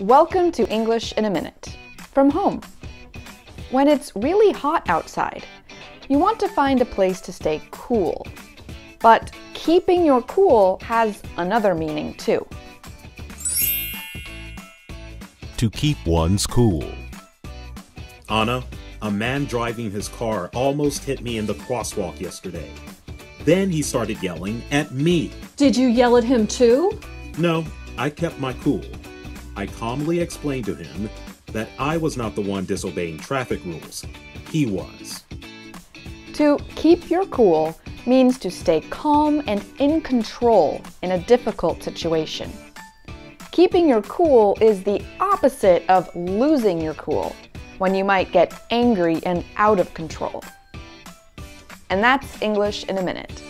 Welcome to English in a Minute from home. When it's really hot outside, you want to find a place to stay cool. But keeping your cool has another meaning too. To keep one's cool. Anna, a man driving his car almost hit me in the crosswalk yesterday. Then he started yelling at me. Did you yell at him too? No, I kept my cool. I calmly explained to him that I was not the one disobeying traffic rules. He was. To keep your cool means to stay calm and in control in a difficult situation. Keeping your cool is the opposite of losing your cool, when you might get angry and out of control. And that's English in a minute.